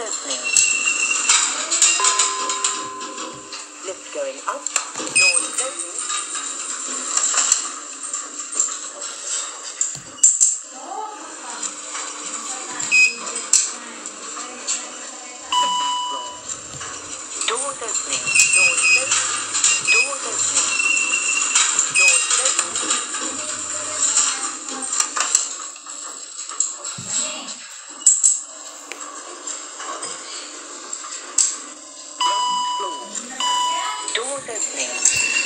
opening. Lift going up. Doors closing. Doors opening.